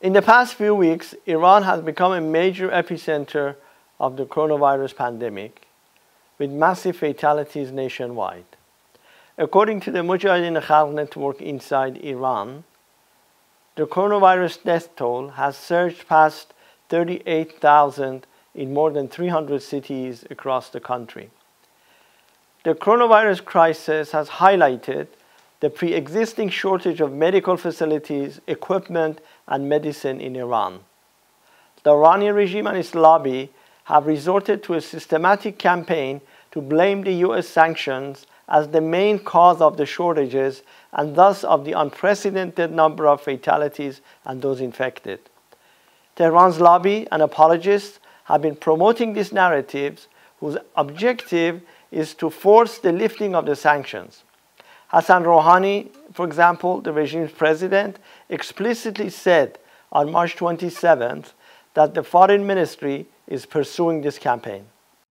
In the past few weeks, Iran has become a major epicenter of the coronavirus pandemic with massive fatalities nationwide. According to the Mujahideen Khalq network inside Iran, the coronavirus death toll has surged past 38,000 in more than 300 cities across the country. The coronavirus crisis has highlighted the pre existing shortage of medical facilities, equipment, and medicine in Iran. The Iranian regime and its lobby have resorted to a systematic campaign to blame the US sanctions as the main cause of the shortages and thus of the unprecedented number of fatalities and those infected. Tehran's lobby and apologists have been promoting these narratives whose objective is to force the lifting of the sanctions. Hassan Rouhani, for example, the regime's president, explicitly said on March 27th that the foreign ministry is pursuing this campaign.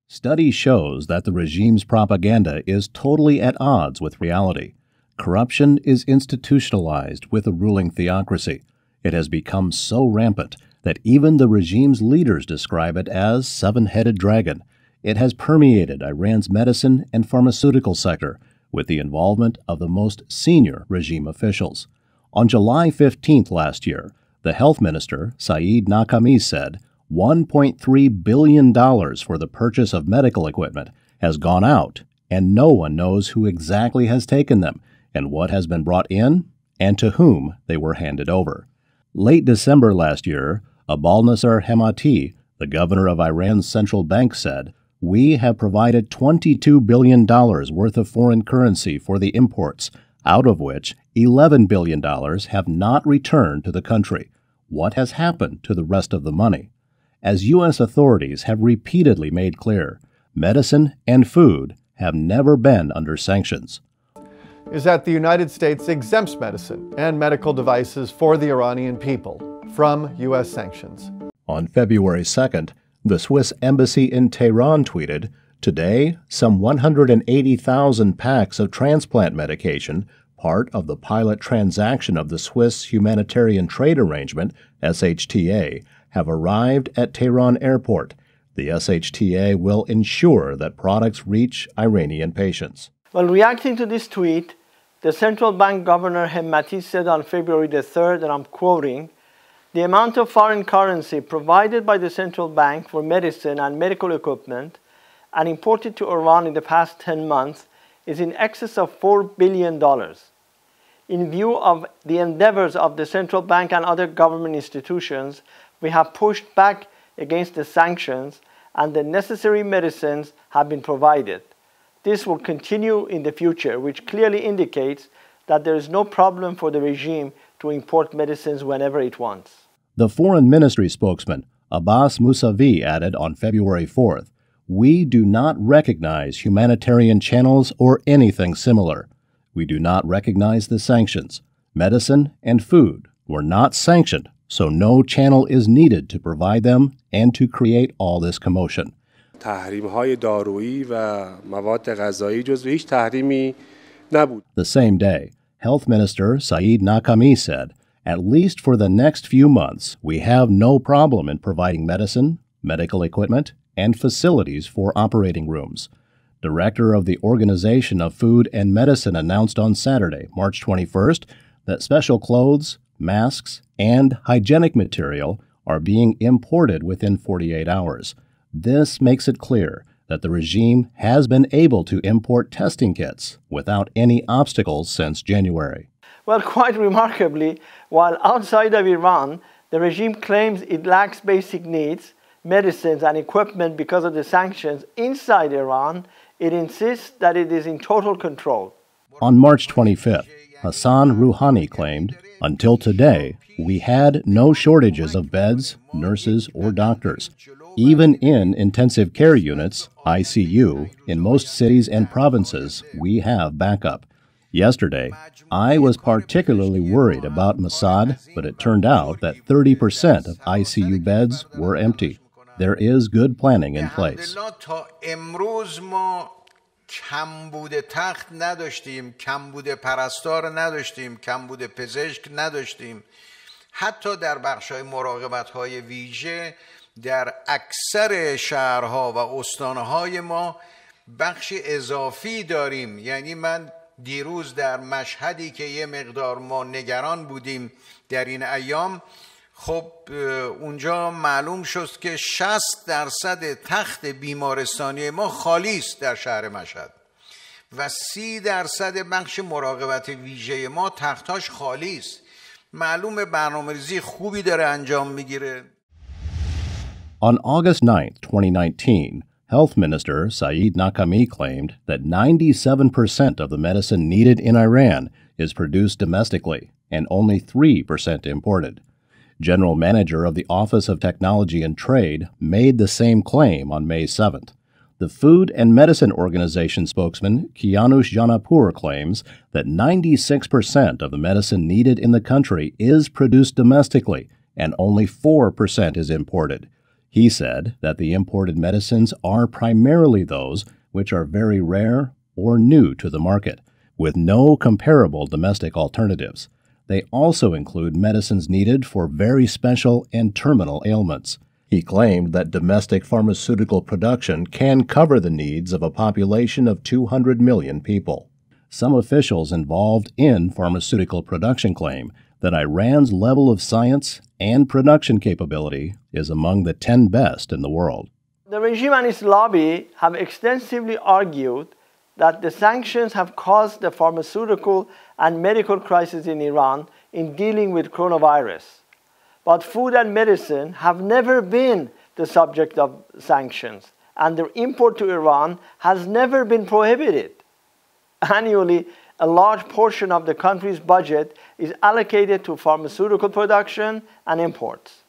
Study shows that the regime's propaganda is totally at odds with reality. Corruption is institutionalized with a ruling theocracy. It has become so rampant that even the regime's leaders describe it as seven-headed dragon. It has permeated Iran's medicine and pharmaceutical sector with the involvement of the most senior regime officials. On July 15th last year, the health minister, Saeed Namaki, said $1.3 billion for the purchase of medical equipment has gone out, and no one knows who exactly has taken them and what has been brought in and to whom they were handed over. Late December last year, Abdolnaser Hemmati, the governor of Iran's central bank, said, We have provided $22 billion worth of foreign currency for the imports, out of which $11 billion have not returned to the country. What has happened to the rest of the money? as U.S. authorities have repeatedly made clear, medicine and food have never been under sanctions. Is that the United States exempts medicine and medical devices for the Iranian people from U.S. sanctions. On February 2nd, the Swiss embassy in Tehran tweeted Today, some 180,000 packs of transplant medication, part of the pilot transaction of the Swiss Humanitarian Trade Arrangement, SHTA, have arrived at Tehran airport. The SHTA will ensure that products reach Iranian patients. Well, reacting to this tweet, the central bank governor Hemmati said on February the 3rd, and I'm quoting, the amount of foreign currency provided by the central bank for medicine and medical equipment and imported to Iran in the past 10 months is in excess of $4 billion. In view of the endeavors of the central bank and other government institutions we have pushed back against the sanctions and the necessary medicines have been provided. This will continue in the future, which clearly indicates that there is no problem for the regime to import medicines whenever it wants. The foreign ministry spokesman, Abbas Mousavi, added on February 4th We do not recognize humanitarian channels or anything similar. We do not recognize the sanctions. Medicine and food were not sanctioned so no channel is needed to provide them and to create all this commotion. The same day, Health Minister Saeed Namaki said, At least for the next few months, we have no problem in providing medicine, medical equipment, and facilities for operating rooms. Director of the Organization of Food and Medicine announced on Saturday, March 21st, that special clothes, masks, and hygienic material are being imported within 48 hours. This makes it clear that the regime has been able to import testing kits without any obstacles since January. Well, quite remarkably, while outside of Iran, the regime claims it lacks basic needs, medicines, and equipment because of the sanctions, inside Iran, it insists that it is in total control. On March 25th, Hassan Rouhani claimed, Until today, we had no shortages of beds, nurses, or doctors. Even in intensive care units, ICU, in most cities and provinces, we have backup. Yesterday, I was particularly worried about Mashhad, but it turned out that 30% of ICU beds were empty. There is good planning in place. حتی در بخش های مراقبت های ویژه در اکثر شهرها و استانهای ما بخش اضافی داریم. یعنی من دیروز در مشهدی که یه مقدار ما نگران بودیم در این ایام خب اونجا معلوم شد که 60 درصد تخت بیمارستانی ما خالی است در شهر مشهد و سی درصد بخش مراقبت ویژه ما تختاش خالی است. معلوم برنامه‌ریزی خوبی داره انجام می‌گیره. On August 9, 2019, Health Minister Saeed Namaki claimed that 97% of the medicine needed in Iran is produced domestically and only 3% imported. General Manager of the Office of Technology and Trade made the same claim on May 7th. The Food and Medicine Organization spokesman Kianoush Jahanpour claims that 96% of the medicine needed in the country is produced domestically and only 4% is imported. He said that the imported medicines are primarily those which are very rare or new to the market, with no comparable domestic alternatives. They also include medicines needed for very special and terminal ailments. He claimed that domestic pharmaceutical production can cover the needs of a population of 200 million people. Some officials involved in pharmaceutical production claim that Iran's level of science and production capability is among the 10 best in the world. The regime and its lobby have extensively argued that the sanctions have caused the pharmaceutical and medical crisis in Iran in dealing with coronavirus. But food and medicine have never been the subject of sanctions, and their import to Iran has never been prohibited. Annually, a large portion of the country's budget is allocated to pharmaceutical production and imports.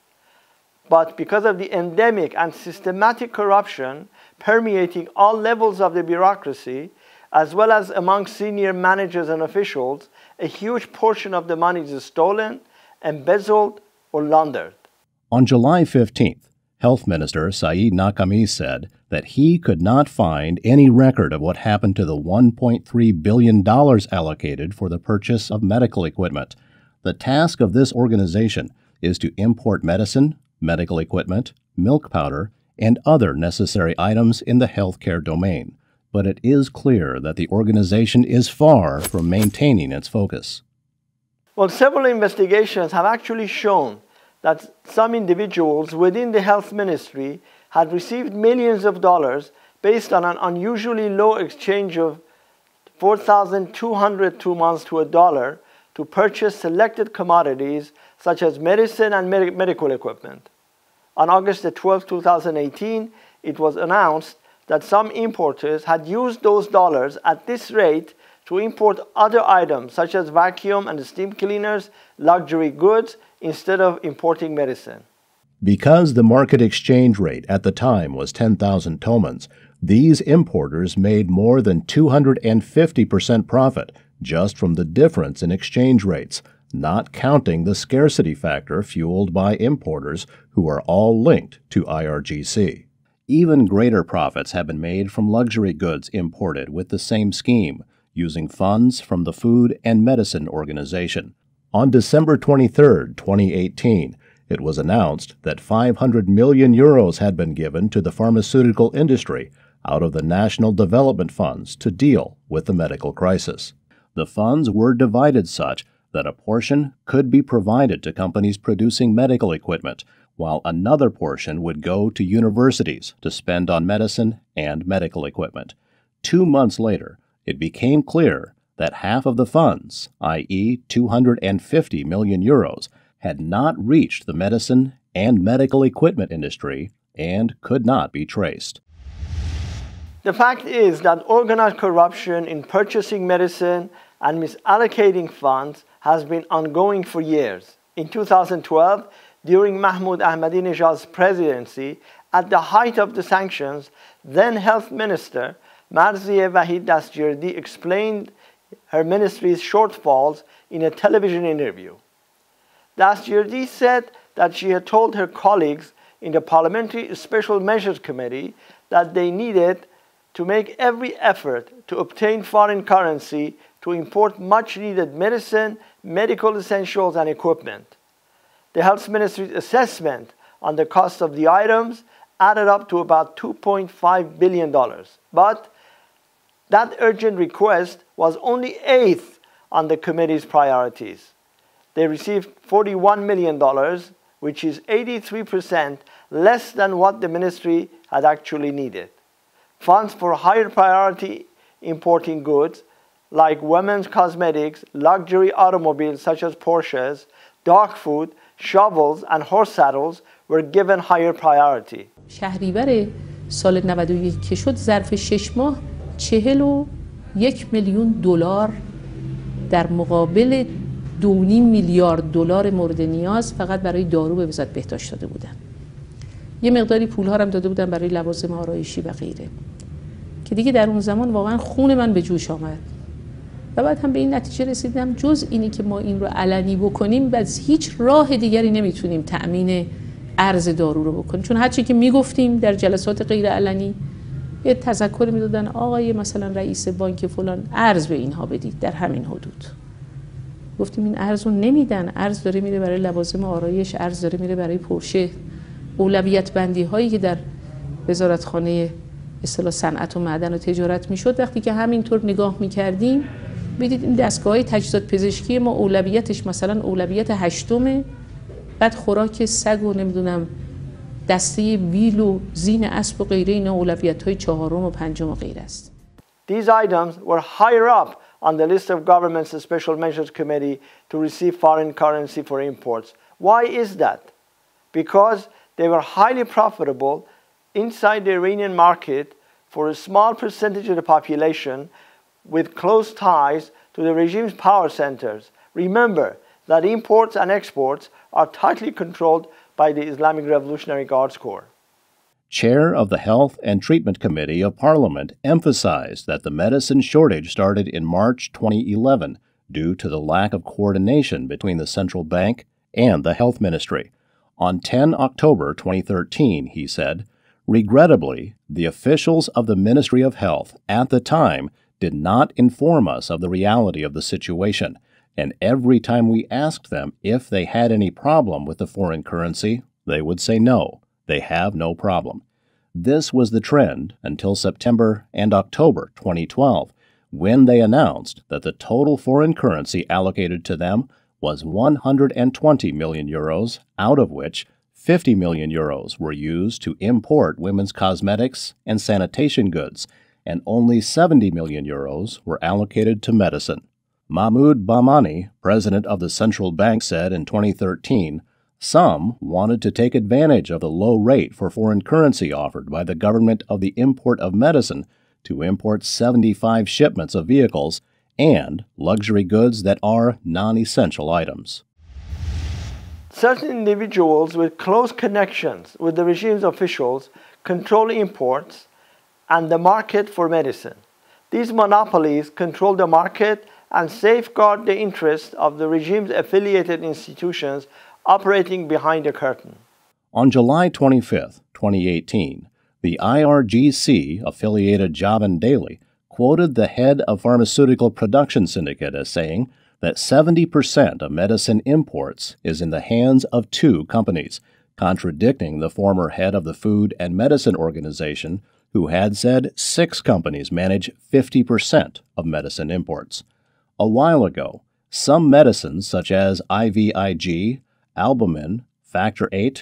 But because of the endemic and systematic corruption permeating all levels of the bureaucracy, as well as among senior managers and officials, a huge portion of the money is stolen, embezzled, or laundered. On July 15th, Health Minister Saeed Namaki said that he could not find any record of what happened to the $1.3 billion allocated for the purchase of medical equipment. The task of this organization is to import medicine, medical equipment, milk powder, and other necessary items in the healthcare domain. But it is clear that the organization is far from maintaining its focus. Well, several investigations have actually shown that some individuals within the health ministry had received millions of dollars based on an unusually low exchange of 4,200 tomans to a dollar to purchase selected commodities such as medicine and med- medical equipment. On August 12, 2018, it was announced that some importers had used those dollars at this rate to import other items such as vacuum and steam cleaners, luxury goods, instead of importing medicine. Because the market exchange rate at the time was 10,000 tomans, these importers made more than 250% profit just from the difference in exchange rates, not counting the scarcity factor fueled by importers who are all linked to IRGC. Even greater profits have been made from luxury goods imported with the same scheme, using funds from the Food and Medicine Organization. On December 23, 2018, it was announced that 500 million euros had been given to the pharmaceutical industry out of the National Development Funds to deal with the medical crisis. The funds were divided such that a portion could be provided to companies producing medical equipment, while another portion would go to universities to spend on medicine and medical equipment. Two months later, it became clear that half of the funds, i.e., 250 million euros, had not reached the medicine and medical equipment industry and could not be traced. The fact is that organized corruption in purchasing medicine and misallocating funds has been ongoing for years. In 2012, during Mahmoud Ahmadinejad's presidency, at the height of the sanctions, then Health Minister Marzieh Vahid Dastjerdi explained her ministry's shortfalls in a television interview. Dastjerdi said that she had told her colleagues in the Parliamentary Special Measures Committee that they needed to make every effort to obtain foreign currency to import much needed medicine, medical essentials, and equipment. The health ministry's assessment on the cost of the items added up to about $2.5 billion. But that urgent request was only eighth on the committee's priorities. They received $41 million, which is 83% less than what the ministry had actually needed. Funds for higher priority importing goods like women's cosmetics, luxury automobiles such as Porsches, dog food, shovels, and horse saddles were given higher priority. شهریور سال 91 که شد ظرف 6 ماه 41 میلیون دلار در مقابل دونیم میلیارد دلار مورد نیاز فقط برای دارو به وزارت بهداشت داده بودن. یه مقداری پول ها هم داده بودن برای لوازم آرایشی و غیره. که دیگه در اون زمان واقعا خون من به جوش آمد. و بعد هم به این نتیجه رسیدم جز اینی که ما این رو علنی بکنیم و هیچ راه دیگری نمی‌تونیم تأمین ارز دارو رو بکنیم. چون هرچی که می‌گفتیم در جلسات غیر علنی یه تذکر می‌دادن آقای مثلا رئیس بانک فلان ارز به اینها بدید در همین حدود. گفتیم این ارز رو نمیدن ارز داره میره برای لوازم آرایش ارز داره میره برای پرشه. اولویت بندی هایی که در وزارتخانه اصطلاح صنعت و معدن و تجارت می‌شد وقتی که همینطور نگاه می‌کردیم بدید این دستگاه های تجهیزات پزشکی ما اولویتش مثلا اولویت هشتمه بعد خوراک سگ و نمی‌دونم دسته ویل و زین اسب و غیره اینا اولویت های چهارم و پنجم و غیر است These items were higher up on the list of government's Special Measures Committee to receive foreign currency for imports. Why is that? Because they were highly profitable inside the Iranian market for a small percentage of the population with close ties to the regime's power centers. Remember that imports and exports are tightly controlled by the Islamic Revolutionary Guards Corps. Chair of the Health and Treatment Committee of Parliament emphasized that the medicine shortage started in March 2011 due to the lack of coordination between the central bank and the health ministry. On 10 October 2013, he said, Regrettably, the officials of the Ministry of Health at the time did not inform us of the reality of the situation and every time we asked them if they had any problem with the foreign currency, they would say no, they have no problem. This was the trend until September and October 2012, when they announced that the total foreign currency allocated to them was 120 million euros, out of which 50 million euros were used to import women's cosmetics and sanitation goods, and only 70 million euros were allocated to medicine. Mahmoud Bahmani, president of the central bank, said in 2013 some wanted to take advantage of the low rate for foreign currency offered by the government of the import of medicine to import 75 shipments of vehicles and luxury goods that are non essential items. Certain individuals with close connections with the regime's officials control imports and the market for medicine. These monopolies control the market and safeguard the interests of the regime's affiliated institutions operating behind the curtain. On July 25, 2018, the IRGC affiliated Javan Daily quoted the head of Pharmaceutical Production Syndicate as saying that 70% of medicine imports is in the hands of two companies, contradicting the former head of the Food and Medicine Organization, who had said six companies manage 50% of medicine imports. A while ago, some medicines such as IVIG, albumin, factor VIII,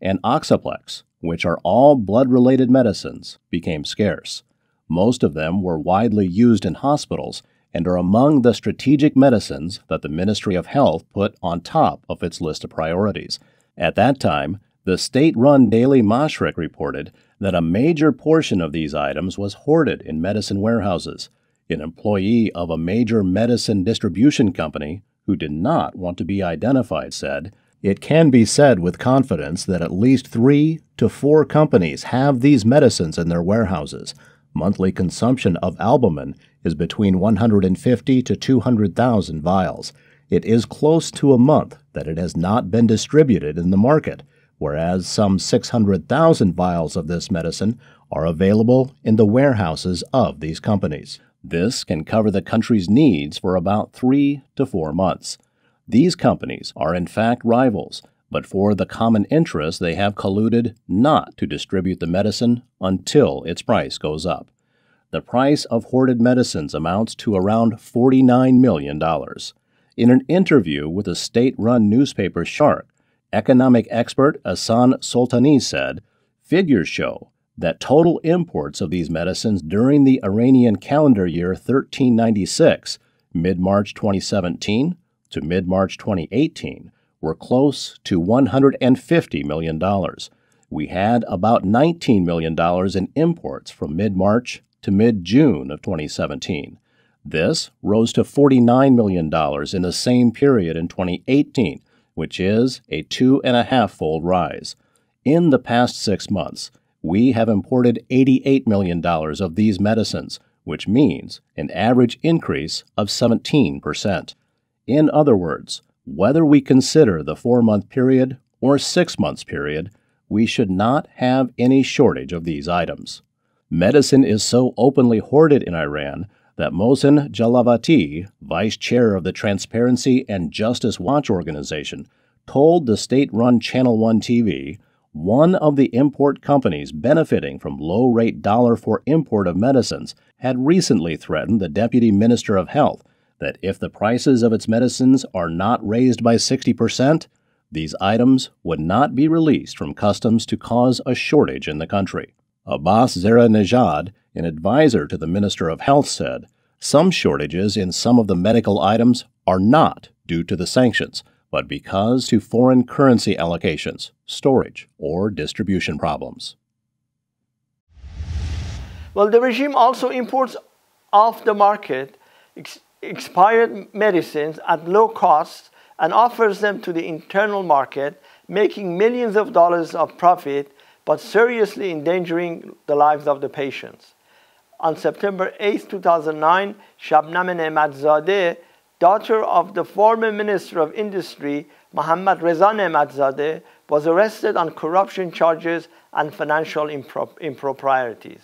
and Octaplex, which are all blood related medicines, became scarce. Most of them were widely used in hospitals and are among the strategic medicines that the Ministry of Health put on top of its list of priorities. At that time, the state run Daily Mashrik reported that a major portion of these items was hoarded in medicine warehouses an employee of a major medicine distribution company who did not want to be identified said, It can be said with confidence that at least three to four companies have these medicines in their warehouses. Monthly consumption of albumin is between 150 to 200,000 vials. It is close to a month that it has not been distributed in the market, whereas some 600,000 vials of this medicine are available in the warehouses of these companies. This can cover the country's needs for about three to four months. These companies are in fact rivals, but for the common interest, they have colluded not to distribute the medicine until its price goes up. The price of hoarded medicines amounts to around $49 million. In an interview with the state run newspaper Sharq, economic expert Ahsan Soltani said figures show that total imports of these medicines during the Iranian calendar year 1396, mid March 2017 to mid March 2018, were close to $150 million. We had about $19 million in imports from mid March to mid June of 2017. This rose to $49 million in the same period in 2018, which is a two and a half fold rise. In the past six months, we have imported $88 million of these medicines, which means an average increase of 17%. In other words, whether we consider the four month period or six months period, we should not have any shortage of these items. Medicine is so openly hoarded in Iran that Mohsen Jalavati, vice chair of the Transparency and Justice Watch organization, told the state run Channel 1 TV one of the import companies benefiting from low rate dollar for import of medicines had recently threatened the Deputy Minister of Health that if the prices of its medicines are not raised by 60%, these items would not be released from customs to cause a shortage in the country. Abbas Nejad, an advisor to the Minister of Health, said some shortages in some of the medical items are not due to the sanctions but because to foreign currency allocations, storage, or distribution problems. Well, the regime also imports off the market ex expired medicines at low costs and offers them to the internal market, making millions of dollars of profit but seriously endangering the lives of the patients. On September 8, 2009, Shabnam Nematzadeh daughter of the former Minister of Industry, Mohammad Reza Nematzadeh, was arrested on corruption charges and financial impro improprieties.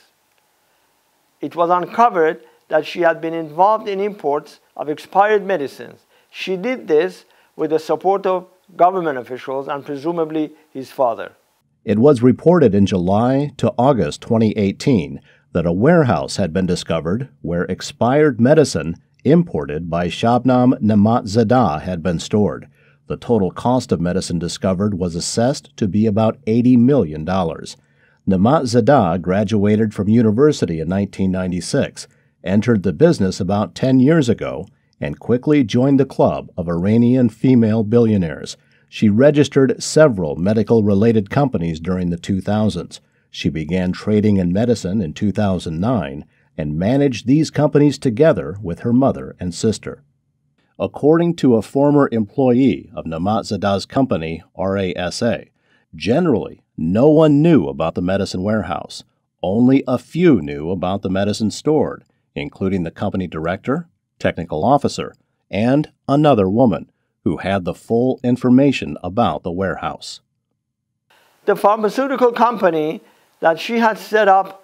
It was uncovered that she had been involved in imports of expired medicines. She did this with the support of government officials and presumably his father. It was reported in July to August 2018 that a warehouse had been discovered where expired medicine imported by Shabnam Nematzadeh had been stored. The total cost of medicine discovered was assessed to be about $80 million. Nematzadeh graduated from university in 1996, entered the business about 10 years ago, and quickly joined the club of Iranian female billionaires. She registered several medical related companies during the 2000s. She began trading in medicine in 2009 and managed these companies together with her mother and sister. According to a former employee of Nematzadeh's company, RASA, generally no one knew about the medicine warehouse. Only a few knew about the medicine stored, including the company director, technical officer, and another woman who had the full information about the warehouse. The pharmaceutical company that she had set up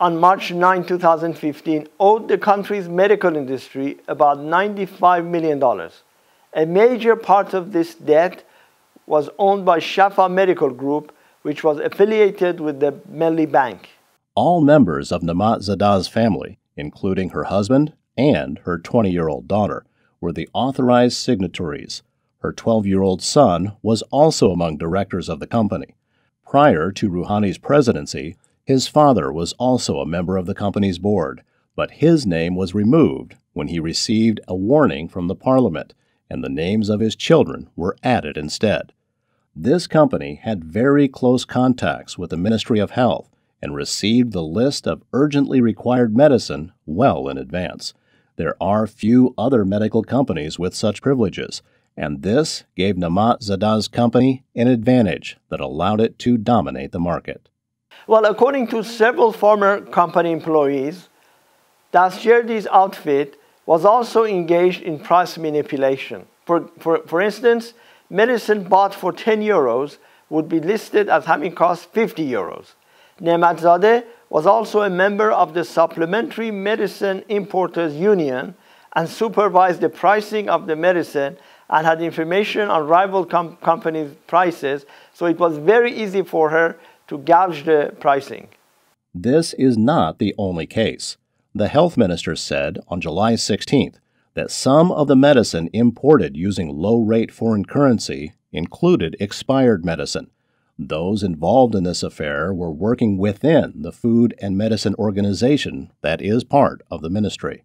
on March 9, 2015, owed the country's medical industry about $95 million. A major part of this debt was owned by Shafa Medical Group, which was affiliated with the Melli Bank. All members of Nematzadeh's family, including her husband and her 20 year old daughter, were the authorized signatories. Her 12 year old son was also among directors of the company. Prior to Rouhani's presidency, his father was also a member of the company's board, but his name was removed when he received a warning from the parliament, and the names of his children were added instead. This company had very close contacts with the Ministry of Health and received the list of urgently required medicine well in advance. There are few other medical companies with such privileges, and this gave Nematzadeh's company an advantage that allowed it to dominate the market. Well, according to several former company employees, Dastjerdi's outfit was also engaged in price manipulation. For, for, for instance, medicine bought for 10 euros would be listed as having cost 50 euros. Nematzadeh was also a member of the Supplementary Medicine Importers Union and supervised the pricing of the medicine and had information on rival com- companies' prices, so it was very easy for her to gouge the pricing. This is not the only case. The health minister said on July 16th that some of the medicine imported using low rate foreign currency included expired medicine. Those involved in this affair were working within the Food and Medicine Organization that is part of the ministry.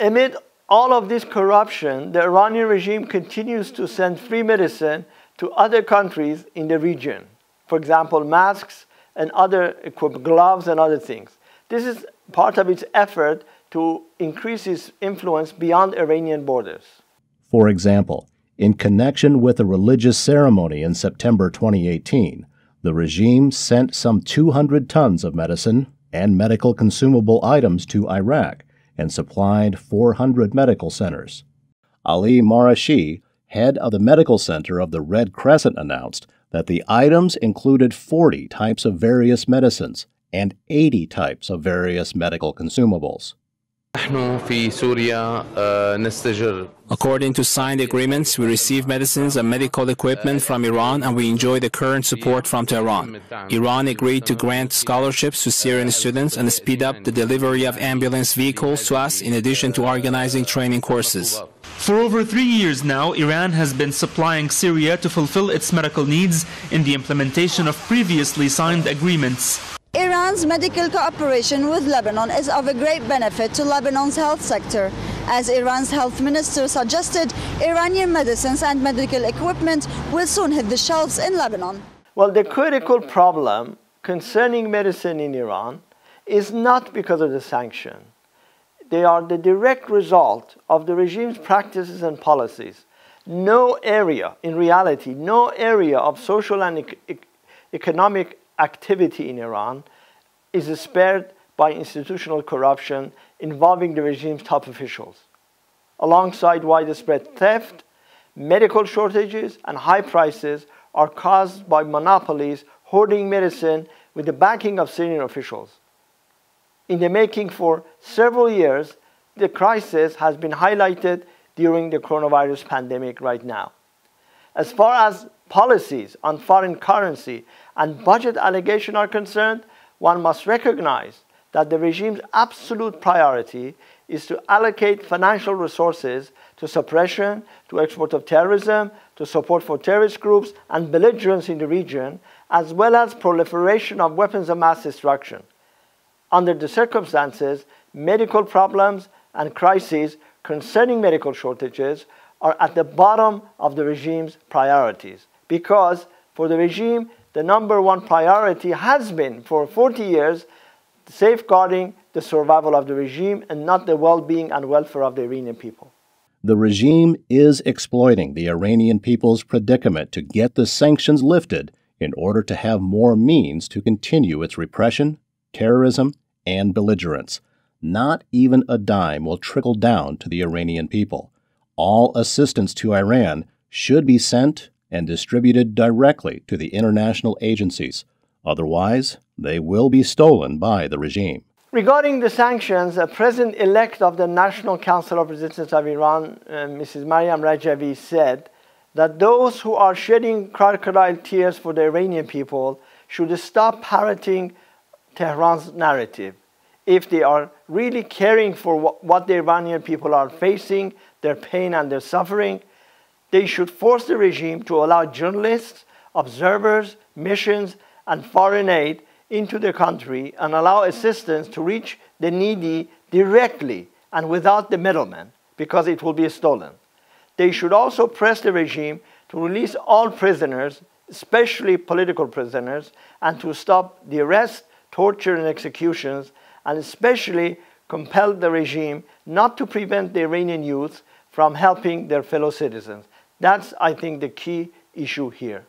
Amid all of this corruption, the Iranian regime continues to send free medicine to other countries in the region. For example, masks and other equipment, gloves and other things. This is part of its effort to increase its influence beyond Iranian borders. For example, in connection with a religious ceremony in September 2018, the regime sent some 200 tons of medicine and medical consumable items to Iraq and supplied 400 medical centers. Ali Marashi, head of the medical center of the Red Crescent, announced that the items included 40 types of various medicines and 80 types of various medical consumables. According to signed agreements, we receive medicines and medical equipment from Iran and we enjoy the current support from Tehran. Iran agreed to grant scholarships to Syrian students and speed up the delivery of ambulance vehicles to us in addition to organizing training courses. For over three years now, Iran has been supplying Syria to fulfill its medical needs in the implementation of previously signed agreements. Iran's medical cooperation with Lebanon is of a great benefit to Lebanon's health sector. As Iran's health minister suggested, Iranian medicines and medical equipment will soon hit the shelves in Lebanon. Well, the critical problem concerning medicine in Iran is not because of the sanction. They are the direct result of the regime's practices and policies. No area, in reality, no area of social and e- economic activity in Iran is spared by institutional corruption involving the regime's top officials. Alongside widespread theft, medical shortages and high prices are caused by monopolies hoarding medicine with the backing of senior officials. In the making for several years, the crisis has been highlighted during the coronavirus pandemic right now. As far as policies on foreign currency and budget allocation are concerned, one must recognize that the regime's absolute priority is to allocate financial resources to suppression, to export of terrorism, to support for terrorist groups and belligerents in the region, as well as proliferation of weapons of mass destruction. Under the circumstances, medical problems and crises concerning medical shortages are at the bottom of the regime's priorities because for the regime, the number one priority has been for 40 years safeguarding the survival of the regime and not the well being and welfare of the Iranian people. The regime is exploiting the Iranian people's predicament to get the sanctions lifted in order to have more means to continue its repression, terrorism, and belligerence. Not even a dime will trickle down to the Iranian people. All assistance to Iran should be sent and distributed directly to the international agencies. Otherwise, they will be stolen by the regime. Regarding the sanctions, the president elect of the National Council of Resistance of Iran, uh, Mrs. Maryam Rajavi, said that those who are shedding crocodile tears for the Iranian people should stop parroting Tehran's narrative. If they are really caring for what the Iranian people are facing, their pain and their suffering, they should force the regime to allow journalists, observers, missions, and foreign aid into the country and allow assistance to reach the needy directly and without the middleman because it will be stolen. They should also press the regime to release all prisoners, especially political prisoners, and to stop the arrest, torture, and executions, and especially compel the regime not to prevent the Iranian youth from helping their fellow citizens. That's, I think, the key issue here.